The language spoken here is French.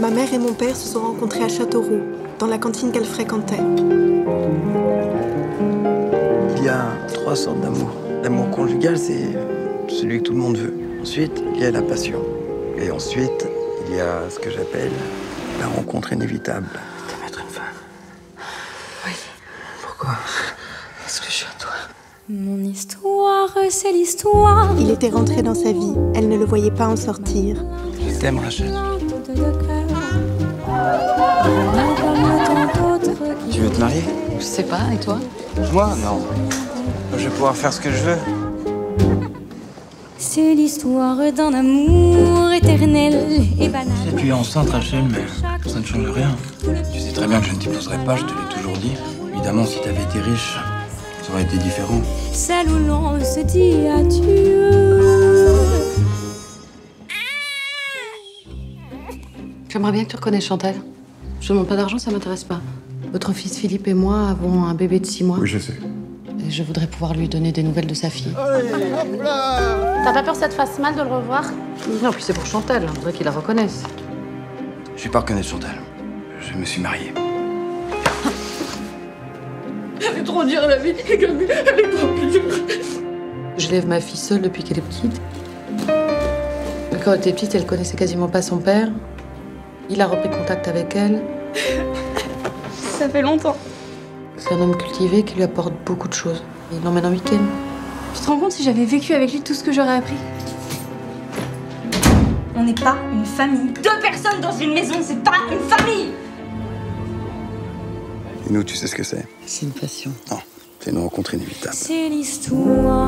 Ma mère et mon père se sont rencontrés à Châteauroux, dans la cantine qu'elle fréquentait. Il y a trois sortes d'amour. L'amour conjugal, c'est celui que tout le monde veut. Ensuite, il y a la passion. Et ensuite, il y a ce que j'appelle la rencontre inévitable. T'aimes être une femme Oui. Pourquoi? Parce que je suis à toi. Mon histoire, c'est l'histoire. Il était rentré dans sa vie. Elle ne le voyait pas en sortir. Je t'aime, Rachel. Tu veux te marier Je sais pas, et toi Moi, non. Je vais pouvoir faire ce que je veux. C'est l'histoire d'un amour éternel et banal. Tu sais, tu es enceinte, Rachel, mais ça ne change rien. Tu sais très bien que je ne t'épouserai pas, je te l'ai toujours dit. Évidemment, si t'avais été riche, ça aurait été différent. Celle où l'on se dit adieu. J'aimerais bien que tu reconnaisses Chantal. Je demande pas d'argent, ça m'intéresse pas. Votre fils Philippe et moi avons un bébé de 6 mois. Oui, je sais. Et je voudrais pouvoir lui donner des nouvelles de sa fille. T'as pas peur que ça te fasse mal de le revoir? Non, puis c'est pour Chantal, on voudrait qu'il la reconnaisse. Je vais pas reconnaître Chantal. Je me suis marié. C'est trop dur la vie, elle est trop dure. Je lève ma fille seule depuis qu'elle est petite. Quand elle était petite, elle connaissait quasiment pas son père. Il a repris contact avec elle. Ça fait longtemps. C'est un homme cultivé qui lui apporte beaucoup de choses. Il l'emmène en week-end. Tu te rends compte si j'avais vécu avec lui tout ce que j'aurais appris? On n'est pas une famille. Deux personnes dans une maison, c'est pas une famille Et nous, tu sais ce que c'est? C'est une passion. Non, c'est une rencontre inévitable. C'est l'histoire